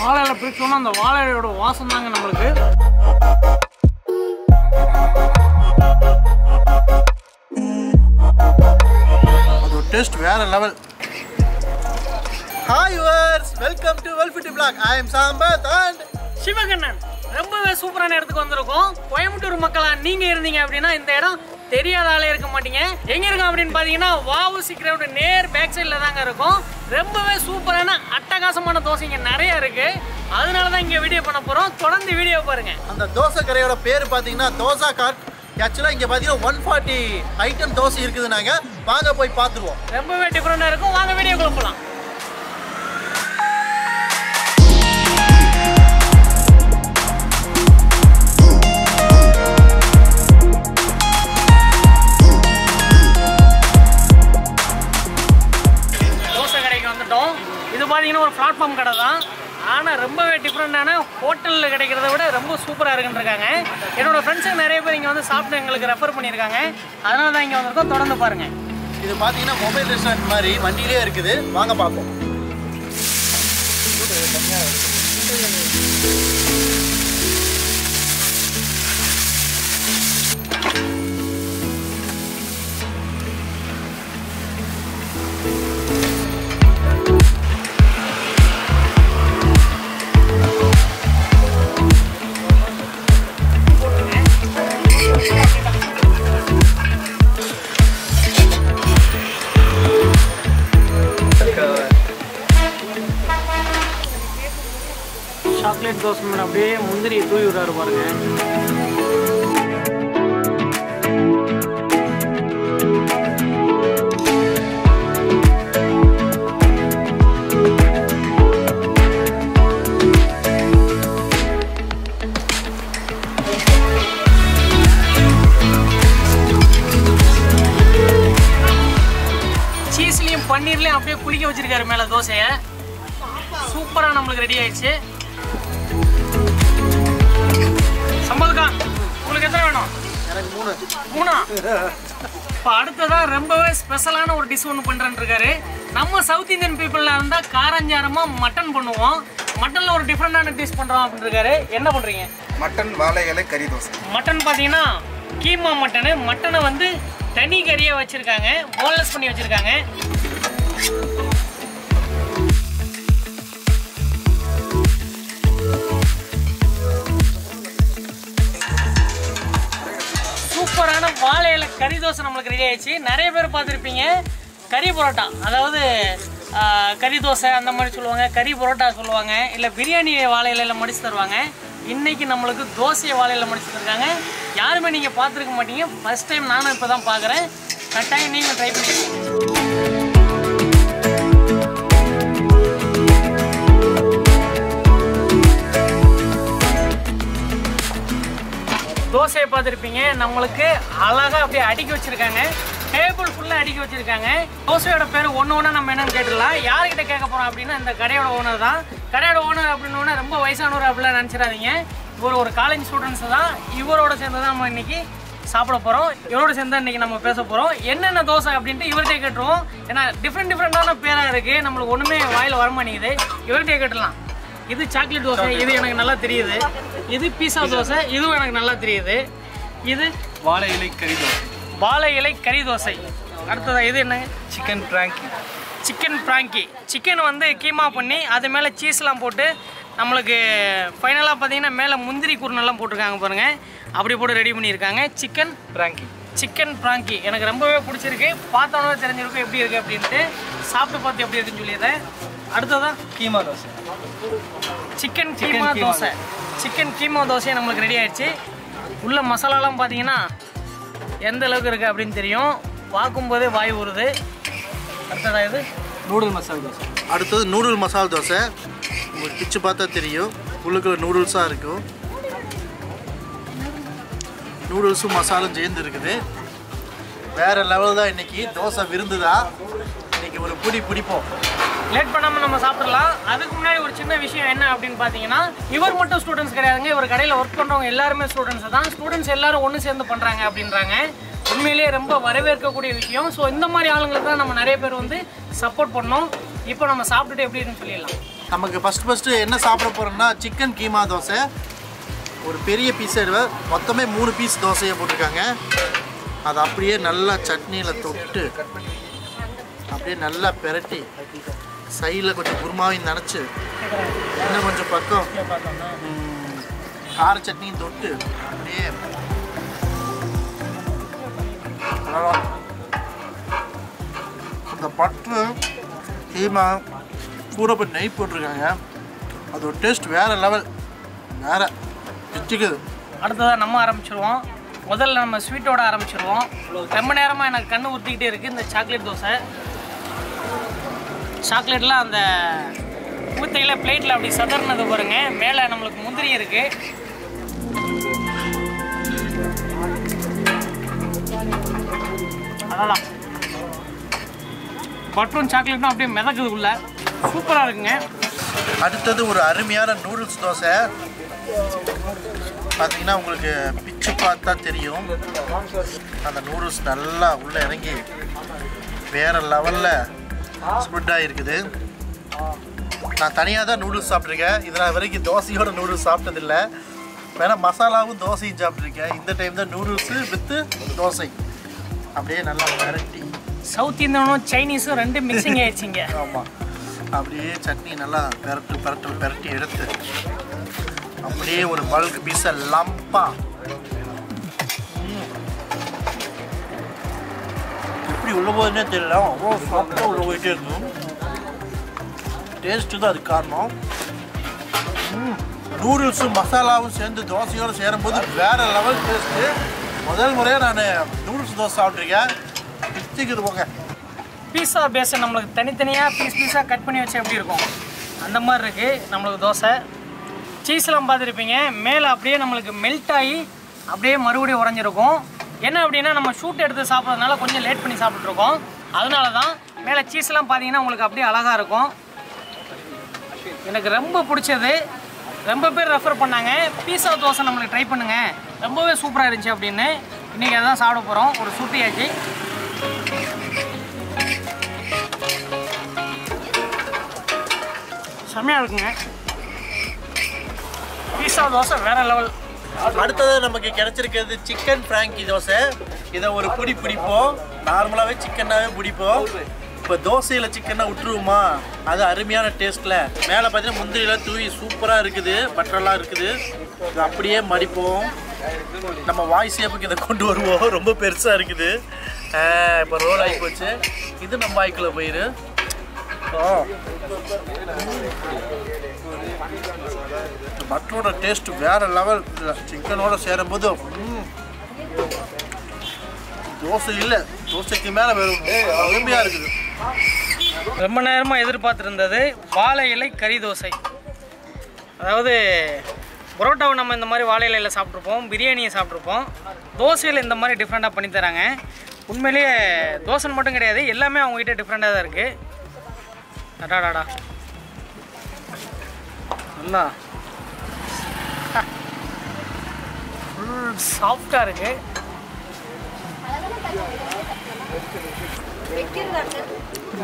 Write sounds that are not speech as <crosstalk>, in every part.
வாழையில பிரிச்சோம்னா அந்த வாழையோட வாசம் தாங்க நம்மளுக்கு. அது டேஸ்ட் வேற level. Hi yours welcome to வெல்ஃபிட்டி blog I am Sampath and Sivakannan ரொம்பவே சூப்பரான இடத்துக்கு வந்திருக்கோம். கோயம்புத்தூர் மக்களா நீங்க இருந்தீங்க அப்படின்னா இந்த இடம் தெரியாத ஆளே இருக்க மாட்டீங்க. எங்க இருக்கும் அப்படின்னு பாத்தீங்கன்னா வாவு கிரவுண்ட் நேர் பேக் சைடில் தாங்க இருக்கும். ரொம்பவே சூப்பரான அட்டகாசமான தோசைங்க நிறைய இருக்கு. அதனால தான் இங்க வீடியோ பண்ண போறோம். தொடர்ந்து வீடியோ பாருங்க. அந்த தோசை கடையோட பேர் பார்த்தீங்கன்னா தோசா கார்ட். ஆக்சுவலாக இங்கே பார்த்தீங்கன்னா ஒன் ஃபார்ட்டி ஐட்டம் தோசை இருக்குது நாங்கள் வாங்க போய் பார்த்துருவோம். ரொம்பவே டிஃப்ரெண்டா இருக்கும். வாங்க வீடியோக்குள்ள போலாம். பார்த்தீங்கன்னா ஒரு பிளாட்ஃபார்ம் கடை தான். ஆனால் ரொம்பவே டிஃப்ரெண்டான ஹோட்டலில் கிடைக்கிறத விட ரொம்ப சூப்பராக இருக்குன்னு இருக்காங்க. என்னோட ஃப்ரெண்ட்ஸுங்க நிறைய பேர் இங்கே வந்து சாப்பிட்டு எங்களுக்கு ரெஃபர் பண்ணியிருக்காங்க. அதனால தான் இங்கே வந்திருக்கோம். தொடர்ந்து பாருங்கள் இது பார்த்தீங்கன்னா மொபைல் ரெஸ்டாரண்ட் மாதிரி வண்டியிலே இருக்குது. வாங்க பார்ப்போம். சாக்லேட் தோசை மேலே அப்படியே முந்திரி தூவி விடாரு பாருங்க. சீஸ்லையும் பன்னீர்லையும் அப்படியே குளிக்க வச்சிருக்காரு மேலே தோசையை. சூப்பராக நம்மளுக்கு ரெடி ஆயிடுச்சு. சம்பதுக்கா உங்களுக்கு எத்தனை வேணும்? எனக்கு மூணு. மூணா? இப்போ அடுத்ததா ரொம்பவே ஸ்பெஷலான ஒரு டிஷ் ஒன்று பண்ணுறேன்னு இருக்காரு நம்ம சவுத் இந்தியன் பீப்புளில் இருந்தால் காரஞ்சாரமாக மட்டன் பண்ணுவோம். மட்டனில் ஒரு டிஃப்ரெண்டான டிஷ் பண்ணுறோம் அப்படின்னு இருக்காரு என்ன பண்ணுறீங்க மட்டன் வாழை இலை கறி தோசை. மட்டன் பார்த்தீங்கன்னா கீமா மட்டனு மட்டனை வந்து தனி கறியாக வச்சுருக்காங்க. போன்லெஸ் பண்ணி வச்சுருக்காங்க. கறி தோசை நம்மளுக்கு ரெடி ஆயிடுச்சு. நிறைய பேர் பார்த்துருப்பீங்க. கறி பரோட்டா. அதாவது கறி தோசை அந்த மாதிரி சொல்லுவாங்க. கறி பரோட்டா சொல்லுவாங்க. இல்லை பிரியாணி வாழை இலையில மடிச்சு தருவாங்க. இன்னைக்கு நம்மளுக்கு தோசையை வாழை முடிச்சு மடிச்சு தருக்காங்க யாருமே நீங்கள் பார்த்துருக்க மாட்டீங்க. ஃபர்ஸ்ட் டைம் நானும் இப்போ தான் பார்க்குறேன். கட்டாயம் நீங்கள் ட்ரை பண்ணி தோசையை பார்த்துருப்பீங்க. நம்மளுக்கு அழகாக அப்படியே அடுக்கி வச்சுருக்காங்க. டேபிள் ஃபுல்லாக அடுக்கி வச்சுருக்காங்க. தோசையோட பேர் ஒன்று ஒன்று நம்ம என்னன்னு கேட்டுடலாம். யார்கிட்ட கேட்க போகிறோம் அப்படின்னா இந்த கடையோட ஓனர் தான். கடையோட ஓனர் அப்படின்னு ரொம்ப வயசானவர் அப்படிலாம் நினச்சிடாதீங்க. இவர் ஒரு காலேஜ் ஸ்டூடெண்ட்ஸ் தான். இவரோட சேர்ந்து தான் நம்ம இன்னைக்கு சாப்பிட போகிறோம் இவரோட சேர்ந்து தான் நம்ம பேச போகிறோம் என்னென்ன தோசை அப்படின்ட்டு இவர்கிட்டே கேட்டுருவோம். ஏன்னா டிஃப்ரெண்ட் டிஃப்ரெண்ட்டான பேராக இருக்குது நம்மளுக்கு ஒன்றுமே வாயில் வர மாட்டேங்குது. இவர்கிட்டே கேட்டுடலாம். இது சாக்லேட் தோசை இது எனக்கு நல்லா தெரியுது. இது பீஸா தோசை இதுவும் எனக்கு நல்லா தெரியுது. இது வாழை இலை கறி தோசை. வாழை இலை கறி தோசை. அடுத்ததா இது என்ன? Chicken frankie chicken frankie chicken வந்து கீமா பண்ணி அது மேலே சீஸ்லாம் போட்டு நம்மளுக்கு ஃபைனலாக பார்த்தீங்கன்னா மேலே முந்திரி குருணெல்லாம் போட்டிருக்காங்க பாருங்கள் அப்படி போட்டு ரெடி பண்ணியிருக்காங்க. சிக்கன் பிராங்கி சிக்கன் பிராங்கி எனக்கு ரொம்பவே பிடிச்சிருக்கு. பார்த்தோன்னே தெரிஞ்சிருக்கும் எப்படி இருக்குது அப்படின்ட்டு. சாப்பிட்டு பார்த்து எப்படி இருக்குன்னு சொல்லிடுறேன். அடுத்ததான் கீமா தோசை. சிக்கன் கீமா தோசை. சிக்கன் கீமா தோசை நம்மளுக்கு ரெடி ஆயிடுச்சு. உள்ள மசாலாலாம் பார்த்தீங்கன்னா எந்த அளவுக்கு இருக்குது அப்படின்னு தெரியும். பார்க்கும்போதே வாய் ஊறுது. அடுத்ததா இது? நூடுல் மசாலா தோசை. அடுத்தது நூடுல் மசாலா தோசை. உங்களுக்கு பிச்சு பார்த்தா தெரியும். உள்ளுக்குள்ள நூடுல்ஸாக இருக்கும். நூடுல்ஸும் மசாலும் சேர்ந்து இருக்குது. வேற லெவல் தான் இன்னைக்கு. தோசை விருந்து தான் இன்னைக்கு ஒரு புடி பிடிப்போம். லேட் பண்ணாமல் நம்ம சாப்பிடலாம். அதுக்கு முன்னாடி ஒரு சின்ன விஷயம் என்ன அப்படின்னு பார்த்தீங்கன்னா இவர் மட்டும் ஸ்டூடெண்ட்ஸ் கிடையாதுங்க. இவர் கடையில் ஒர்க் பண்ணுறவங்க எல்லாருமே ஸ்டூடெண்ட்ஸ் தான். ஸ்டூடெண்ட்ஸ் எல்லாரும் ஒன்று சேர்ந்து பண்ணுறாங்க அப்படின்றாங்க. உண்மையிலேயே ரொம்ப வரவேற்கக்கூடிய விஷயம். ஸோ இந்த மாதிரி ஆளுங்களுக்கு தான் நம்ம நிறைய பேர் வந்து சப்போர்ட் பண்ணோம். இப்போ நம்ம சாப்பிட்டுட்டு எப்படி இருக்குன்னு சொல்லிடலாம். நமக்கு ஃபஸ்ட் ஃபஸ்ட்டு என்ன சாப்பிட போகிறோம்னா சிக்கன் கீமா தோசை. ஒரு பெரிய பீஸ் எடுவேன் மொத்தமே மூணு பீஸ் தோசையை போட்டிருக்காங்க. அதை அப்படியே நல்லா சட்னியில் தொட்டு அப்படியே நல்லா பெரட்டி சைடில் கொஞ்சம் குருமாவையும் நினச்சி இன்னும் கொஞ்சம் பக்கம் கார சட்னியும் தொட்டு அப்படியே இந்த பட்டு கீமா கூட போய் நெய் போட்டிருக்காங்க. அதோட டேஸ்ட் வேற லெவல் வேற வச்சுக்குது அடுத்ததாக நம்ம ஆரம்பிச்சிருவோம். முதல்ல நம்ம ஸ்வீட்டோட ஆரம்பிச்சிருவோம். ரொம்ப நேரமாக எனக்கு கண்ணு ஊற்றிக்கிட்டே இருக்குது இந்த சாக்லேட் தோசை. சாக்லேட்லாம் அந்த ஊத்தையில் பிளேட்டில் அப்படி சதர்னது பாருங்க. மேலே நம்மளுக்கு முந்திரி இருக்குது அதான் பட்டரும் சாக்லேட்டும் அப்படியே மிதக்குது உள்ள சூப்பராக இருக்குங்க. அடுத்தது ஒரு அருமையான நூடுல்ஸ் தோசை. பார்த்தீங்கன்னா உங்களுக்கு பிச்சு பார்த்தா தெரியும். அந்த நூடுல்ஸ் நல்லா உள்ளே இறங்கி வேற லெவலில் ஸ்ப்ரெட் ஆகிருக்குது நான் தனியாக தான் நூடுல்ஸ் சாப்பிட்ருக்கேன் இதில் வரைக்கும் தோசையோட நூடுல்ஸ் சாப்பிட்டதில்ல. வேணா மசாலாவும் தோசையும் சாப்பிட்ருக்கேன் இந்த டைம் தான் நூடுல்ஸு வித்து தோசை. அப்படியே நல்லா மிரட்டி. சவுத் இந்தியனும் சைனீஸும் ரெண்டு மிக்சிங் ஆயிடுச்சிங்க. <laughs> ஆமாம் அப்படியே சட்னி நல்லா பெரட்டு பெரட்டு பெரட்டி எடுத்து அப்படியே ஒரு பல்க் பீஸை லம்பா எப்படி உள்ள போகுதுன்னே தெரியல. அவ்வளோ சாஃப்டாக உள்ள போயிட்டே இருக்கும் டேஸ்ட்டு தான் அதுக்கு காரணம். நூடுல்ஸும் மசாலாவும் சேர்ந்து தோசையோடு சேரும்போது வேறு லெவல் டேஸ்ட்டு முதல் முறையாக நான் நூடுல்ஸ் தோசை சாப்பிட்ருக்கேன் பிச்சுக்குது போங்க பீஸா பேஸை நம்மளுக்கு தனித்தனியாக பீஸ் பீஸாக கட் பண்ணி வச்சு எப்படி இருக்கும்? அந்த மாதிரி இருக்குது நம்மளுக்கு தோசை. சீஸ்லாம் பார்த்துருப்பீங்க. மேலே அப்படியே நம்மளுக்கு மெல்ட் ஆகி அப்படியே மறுபடியும் உறைஞ்சிருக்கும். என்ன அப்படின்னா நம்ம ஷூட் எடுத்து சாப்பிட்றதுனால கொஞ்சம் லேட் பண்ணி சாப்பிட்ருக்கோம் அதனால தான் மேலே சீஸ்லாம் பார்த்தீங்கன்னா உங்களுக்கு அப்படியே அழகாக இருக்கும். எனக்கு ரொம்ப பிடிச்சது. ரொம்ப பேர் ரெஃபர் பண்ணாங்க. பீஸா தோசை நம்மளுக்கு ட்ரை பண்ணுங்கள் ரொம்பவே சூப்பராக இருந்துச்சு அப்படின்னு. இன்றைக்கி அதான் சாப்பிட போகிறோம் ஒரு சூட்டியாச்சு. செம்மையாக இருக்குங்க. பீஸா தோசை வேறு லெவல் அடுத்தது நமக்கு கிடைச்சிருக்கிறது சிக்கன் ஃப்ராங்கி தோசை. இதை ஒரு பிடி பிடிப்போம். நார்மலாகவே சிக்கனாகவே பிடிப்போம். இப்போ தோசையில் சிக்கனை விட்டுருவோமா? அது அருமையான டேஸ்ட்டில் மேலே பார்த்தீங்கன்னா முந்திரியில் தூவி சூப்பராக இருக்குது. பட்டரெல்லாம் இருக்குது. இது அப்படியே மடிப்போம். நம்ம வாய் சேப்புக்கு இதை கொண்டு வருவோம். ரொம்ப பெருசாக இருக்குது. இப்போ ரோல் ஆகி போச்சு. இது நம்ம வாய்க்குள்ளே போயிரு. மட்டனோட டேஸ்ட் வேற லெவல் சிக்கனோட சேரும்போது தோசை இல்லை. தோசைக்கு மேலே வெறும் அருமையாக இருக்குது. ரொம்ப நேரமாக எதிர்பார்த்துருந்தது வாழை இலை கறி தோசை. அதாவது பரோட்டாவை நம்ம இந்த மாதிரி வாழை இலையில் சாப்பிட்ருப்போம் பிரியாணியை சாப்பிட்ருப்போம் தோசையில் இந்த மாதிரி டிஃப்ரெண்ட்டாக பண்ணித்தராங்க. உண்மையிலேயே தோசை மட்டும் கிடையாது எல்லாமே அவங்ககிட்ட டிஃப்ரெண்ட்டாக தான் இருக்குது அடாடாடா. நல்லா ஃபுல் சாஃப்டாக இருக்குது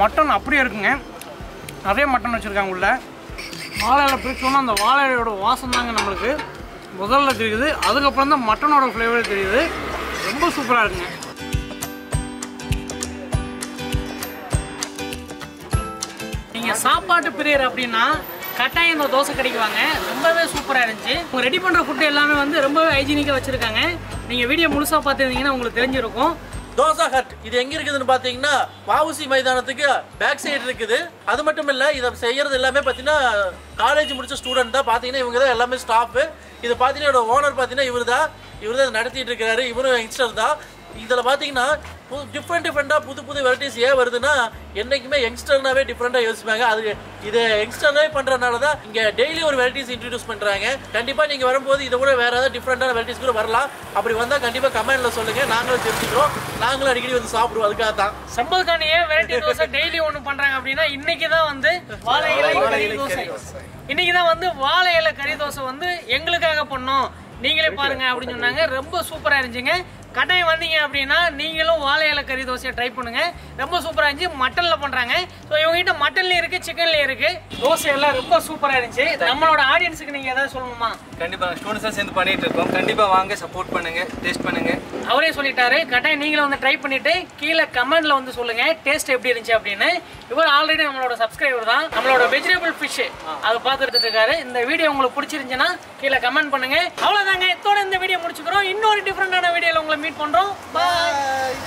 மட்டன் அப்படியே இருக்குங்க. நிறைய மட்டன் வச்சுருக்காங்க உள்ள. வாழையில பிரிச்சோன்னா அந்த வாழையோட வாசம் தாங்க நம்மளுக்கு. முதல்ல தெரியுது. அதுக்கப்புறம் தான் மட்டனோட ஃப்ளேவர் தெரியுது. ரொம்ப சூப்பராக இருக்குங்க. நீங்கள் சாப்பாட்டு பிரியர் அப்படின்னா கட்டாயம் இந்த தோசை கிடைக்குவாங்க. ரொம்பவே சூப்பராக இருந்துச்சு. உங்கள் ரெடி பண்ணுற ஃபுட்டு எல்லாமே வந்து ரொம்பவே ஹைஜீனிக்காக வச்சுருக்காங்க. நீங்கள் வீடியோ முழுசாக பார்த்துருந்தீங்கன்னா உங்களுக்கு தெரிஞ்சிருக்கும். தோசை ஹட் இது எங்க இருக்குதுன்னு பாத்தீங்கன்னா வாவுசி மைதானத்துக்கு பேக் சைடு இருக்குது. அது மட்டும் இல்ல இதை செய்யறது எல்லாமே பாத்தீங்கன்னா காலேஜ் முடிச்ச ஸ்டூடெண்ட் தான். பாத்தீங்கன்னா இவங்க தான் எல்லாமே ஸ்டாஃப் இது பாத்தீங்கன்னா ஓனர் பாத்தீங்கன்னா இவர் தான் இவர் தான் நடத்திட்டு இருக்காரு. இவரும் யங்ஸ்டர் தான். இதில் பார்த்தீங்கன்னா டிஃப்ரெண்ட் டிஃப்ரெண்ட்டாக புது புது வெரைட்டிஸ் ஏன் வருதுன்னா என்றைக்குமே யங்ஸ்டர்னாவே டிஃப்ரெண்ட்டாக யோசிப்பாங்க. அது இது யங்ஸ்டர்னாவே பண்ணுறதுனால தான் இங்கே டெய்லி ஒரு வெரைட்டிஸ் இன்ட்ரடியூஸ் பண்ணுறாங்க கண்டிப்பாக நீங்கள் வரும்போது இதை கூட வேறு ஏதாவது டிஃப்ரெண்ட்டான வெரைட்டிஸ் கூட வரலாம். அப்படி வந்தால் கண்டிப்பாக கமெண்ட்டில் சொல்லுங்கள் நாங்களும் தெரிஞ்சுக்கிறோம். நாங்களும் அடிக்கடி வந்து சாப்பிடுவோம். அதுக்காக தான். சம்பல்கானியே வெரைட்டி தோசை டெய்லி ஒன்று பண்றாங்க அப்படின்னா இன்னைக்கு தான் வந்து வாழை இலை கறி தோசை. இன்னைக்கு தான் வந்து வாழை இலை கறி தோசை வந்து எங்களுக்காக பண்ணோம். நீங்களே பாருங்க அப்படின்னு சொன்னாங்க. ரொம்ப சூப்பரா இருந்துச்சுங்க. கட்டாயம் வந்தீங்க அப்படின்னா நீங்களும் வாழை இலை கறி தோசையை ட்ரை பண்ணுங்க. ரொம்ப சூப்பரா இருந்துச்சு. மட்டன்ல பண்றாங்க. ஸோ இவங்க கிட்ட மட்டன்லயும் இருக்கு சிக்கன்லயும் இருக்கு. தோசை எல்லாம் ரொம்ப சூப்பரா இருந்துச்சு. நம்மளோட ஆடியன்ஸுக்கு நீங்க ஏதாவது சொல்லணுமா? கண்டிப்பாக ஸ்டூடெண்ட்ஸாக சேர்ந்து பண்ணிட்டு இருக்கோம். கண்டிப்பாக வாங்க சப்போர்ட் பண்ணுங்க டேஸ்ட் பண்ணுங்க. அவரே சொல்லிட்டாரு. கட்டாயம் நீங்களும் வந்து ட்ரை பண்ணிட்டு கீழே கமெண்ட்ல வந்து சொல்லுங்க. டேஸ்ட் எப்படி இருந்துச்சு அப்படின்னு. இவர் ஆல்ரெடி நம்மளோட சப்ஸ்கிரைபர் தான். நம்மளோட வெஜிடபிள் ஃபிஷ் அதை பார்த்துட்டு இருக்காரு. இந்த வீடியோ உங்களுக்கு பிடிச்சிருந்துச்சுன்னா கீழே கமெண்ட் பண்ணுங்க. அவ்வளவுதாங்க. இதோட இந்த வீடியோ முடிச்சுக்கிறோம். இன்னொரு டிஃப்ரெண்டான வீடியோல உங்களை மீட் பண்ணுறோம் பாய்